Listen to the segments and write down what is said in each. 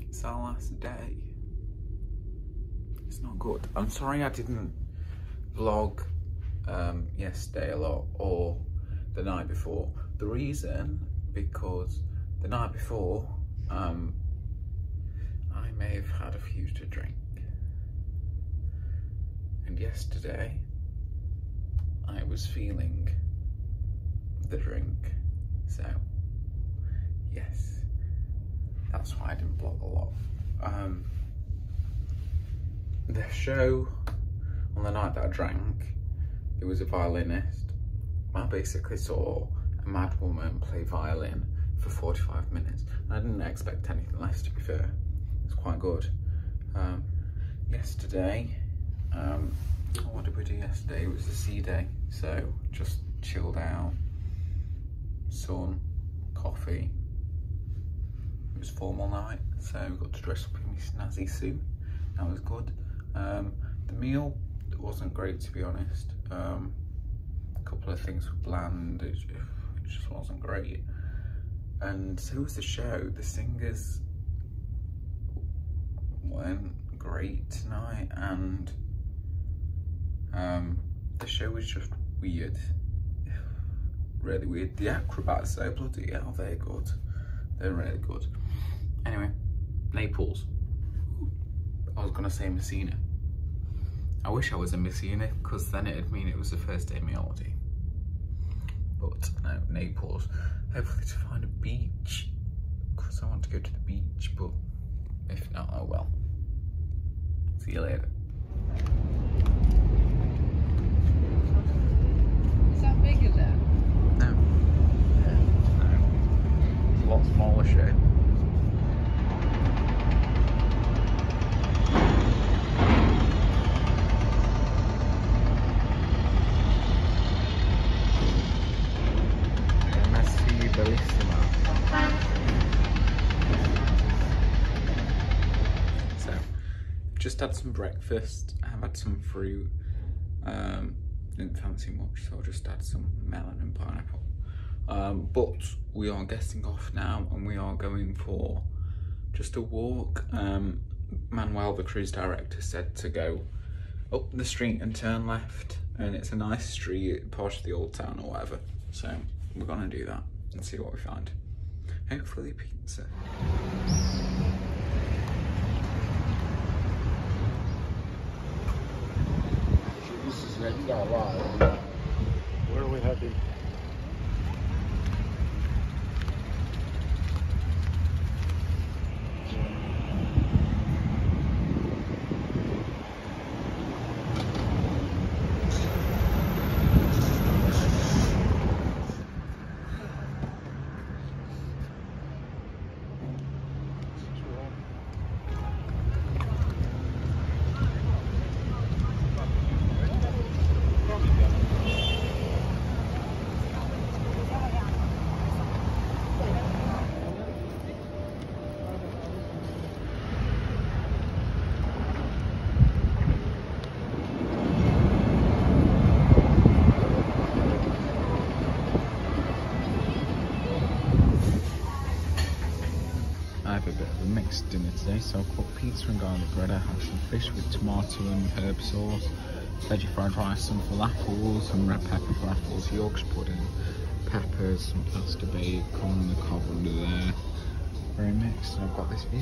It's our last day. It's not good. I'm sorry I didn't vlog um, yesterday a lot or the night before. The reason, because the night before, um, I may have had a few to drink. And yesterday, I was feeling the drink. So, yes, that's why I didn't blog a lot. Um, the show on the night that I drank, it was a violinist. I basically saw a mad woman play violin for 45 minutes. I didn't expect anything less, to be fair. It's quite good. Um, yesterday, um, what did we do yesterday? It was the sea day, so just chilled out, sun, coffee. Was formal night, so we got to dress up in my snazzy suit. That was good. Um, the meal wasn't great, to be honest. Um, a couple of things were bland. It, it just wasn't great. And so was the show. The singers weren't great tonight, and um, the show was just weird. Really weird. The acrobats, though, bloody hell, they're good. They're really good. Anyway, Naples. I was gonna say Messina. I wish I was in Messina because then it'd mean it was the first day of my holiday. But no, Naples. Hopefully to find a beach because I want to go to the beach, but if not, oh well. See you later. Is that bigger there? No. No. It's a lot smaller shape. Had some breakfast. I've had some fruit. Um, didn't fancy much, so I just had some melon and pineapple. Um, but we are getting off now, and we are going for just a walk. Um, Manuel, the cruise director, said to go up the street and turn left, and it's a nice street, part of the old town or whatever. So we're gonna do that and see what we find. Hopefully pizza. This. You got a lot. Where are we heading? I have a bit of a mixed dinner today, so I've got pizza and garlic bread. I have some fish with tomato and herb sauce, veggie fried rice, some falafels, some red pepper falafels, Yorkshire pudding, peppers, some pasta bacon, the cob under there. Very mixed. And I've got this view.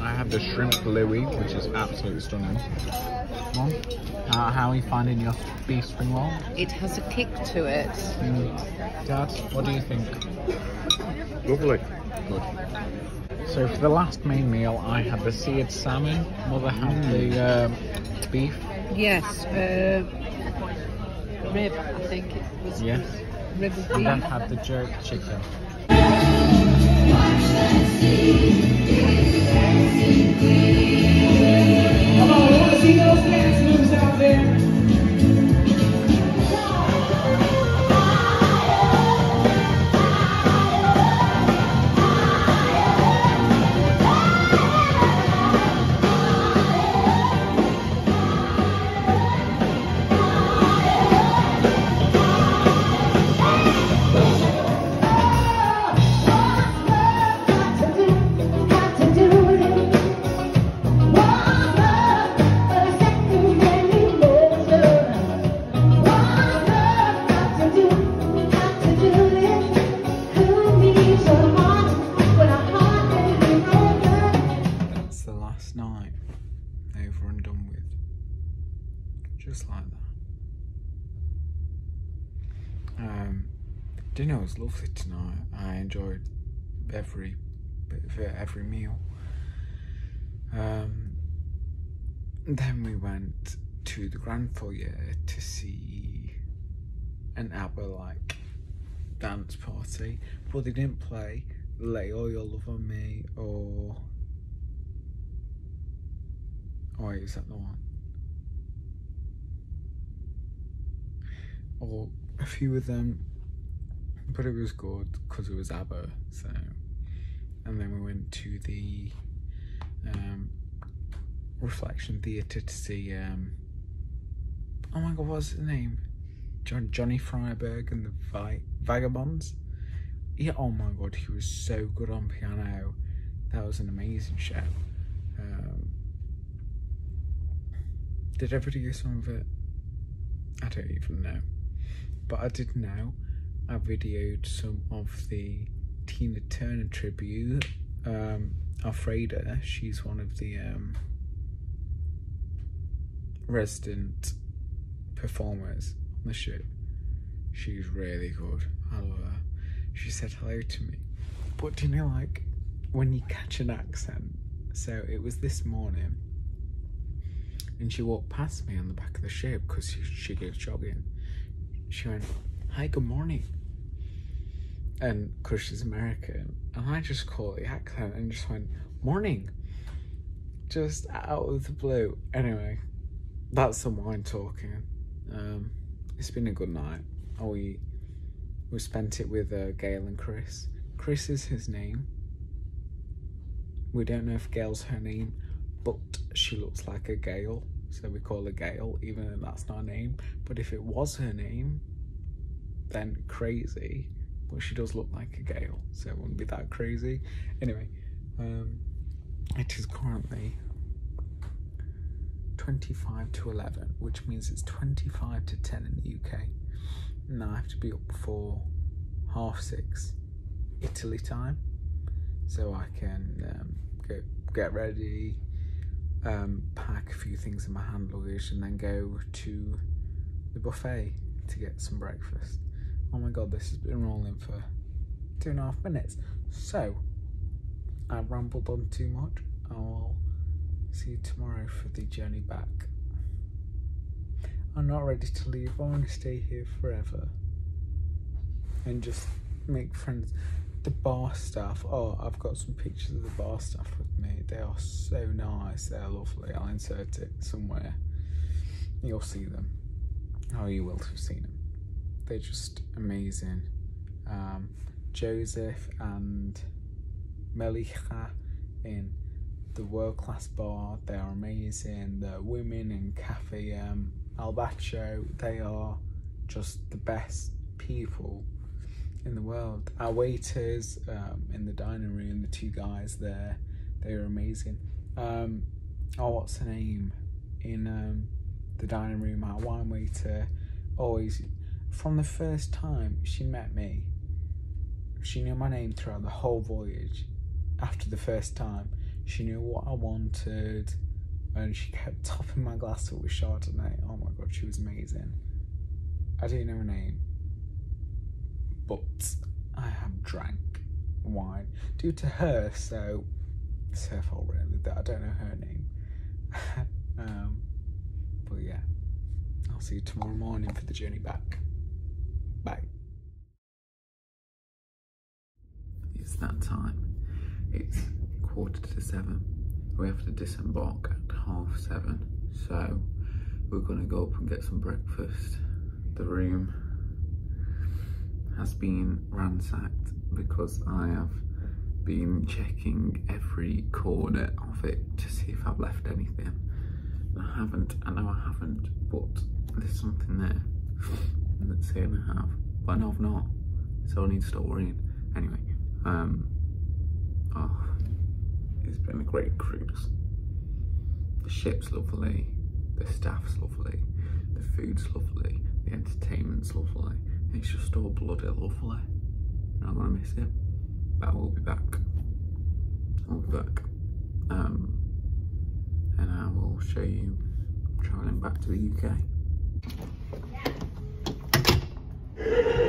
I have the shrimp Louis, which is absolutely stunning. Mom, uh, how are you finding your beef spring roll? It has a kick to it. Mm. Dad, what do you think? Lovely. Good. So for the last main meal, I had the seared salmon. Mother had the um, beef. Yes, uh, rib, I think it was. Yes. Rib of And then beef. had the jerk chicken. Come on, I want to see those dance moves out there. Lovely tonight. I enjoyed every every meal. Um, then we went to the Grand Foyer to see an ABBA like dance party, but they didn't play Lay All Your Love on Me or. Oh, wait, is that the one? Or a few of them, but it was good because it was ABBA. So, and then we went to the um, Reflection Theatre to see. Um, oh my god, what's his name? John Johnny Freiberg and the Vi- Vagabonds. Yeah, oh my god, he was so good on piano. That was an amazing show. Um, did everybody get some of it? I don't even know. But I did know I videoed some of the Tina Turner tribute. Um, Alfreda, she's one of the um, resident performers on the ship. She's really good. I love her. She said hello to me. But do you know, like, when you catch an accent? So it was this morning, and she walked past me on the back of the ship because she, she goes jogging. She went, Hi, good morning. And because she's American, and I just caught the accent and just went, Morning. Just out of the blue. Anyway, that's the wine talking. Um, it's been a good night. We we spent it with uh, Gail and Chris. Chris is his name. We don't know if Gail's her name, but she looks like a Gail, so we call her Gail, even though that's not her name. But if it was her name, then crazy. But she does look like a Gail, so it wouldn't be that crazy. Anyway, um, it is currently 25 to 11, which means it's 25 to 10 in the UK. And I have to be up for half six Italy time, so I can um, get, get ready, um, pack a few things in my hand luggage, and then go to the buffet to get some breakfast. Oh my god, this has been rolling for two and a half minutes. So, I rambled on too much. I'll see you tomorrow for the journey back. I'm not ready to leave. I want to stay here forever and just make friends. The bar staff. Oh, I've got some pictures of the bar staff with me. They are so nice. They're lovely. I'll insert it somewhere. You'll see them. Oh, you will have seen them. They're just amazing. Um, Joseph and Melika in the world class bar. They are amazing. The women in Cafe um, al Bacio, they are just the best people in the world. Our waiters um, in the dining room, the two guys there, they are amazing. Um, oh, what's her name? In um, the dining room, our wine waiter always, from the first time she met me, she knew my name throughout the whole voyage. After the first time, she knew what I wanted, and she kept topping my glass up with Chardonnay. Oh my god, she was amazing. I don't know her name, but I have drank wine due to her, so it's her fault really that I don't know her name. um, but yeah, I'll see you tomorrow morning for the journey back. That time. It's quarter to seven. We have to disembark at half seven. So we're gonna go up and get some breakfast. The room has been ransacked because I have been checking every corner of it to see if I've left anything. I haven't, I know I haven't, but there's something there that's saying I have, but know I've not, so I need to stop worrying. Anyway, um, oh, it's been a great cruise. The ship's lovely, the staff's lovely, the food's lovely, the entertainment's lovely. It's just all bloody lovely. I'm gonna miss it, but I will be back. I'll be back. Um, and I will show you travelling back to the UK. signs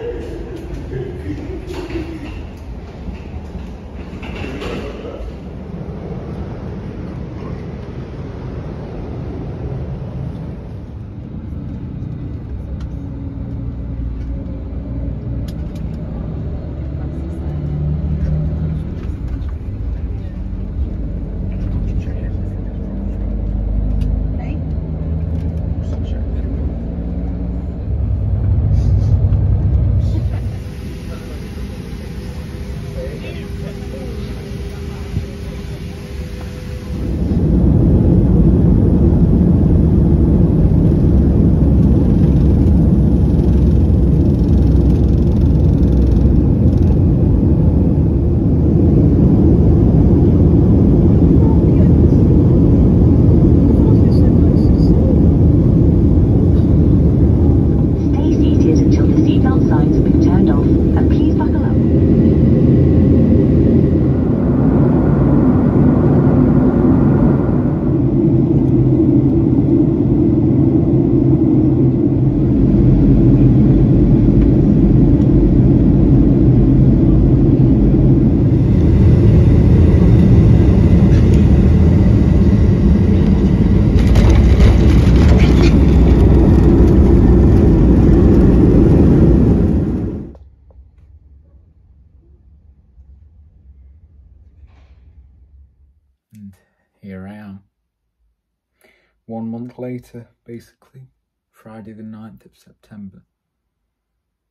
One month later, basically, Friday the 9th of September.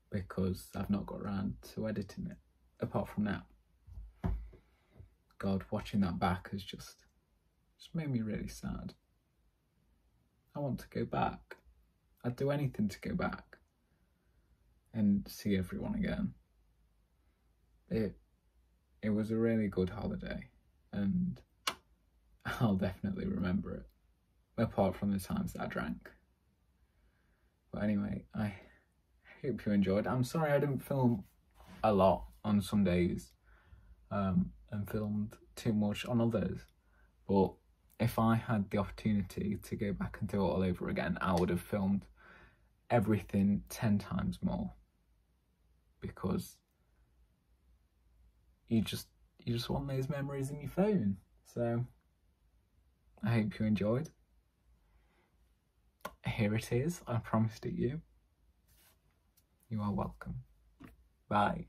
Because I've not got around to editing it, apart from now. God, watching that back has just, just made me really sad. I want to go back. I'd do anything to go back and see everyone again. It it was a really good holiday and I'll definitely remember it. Apart from the times that I drank. But anyway, I hope you enjoyed. I'm sorry I didn't film a lot on some days um, and filmed too much on others. But if I had the opportunity to go back and do it all over again, I would have filmed everything 10 times more. Because you just you just want those memories in your phone. So I hope you enjoyed. Here it is. I promised it you. You are welcome. Bye.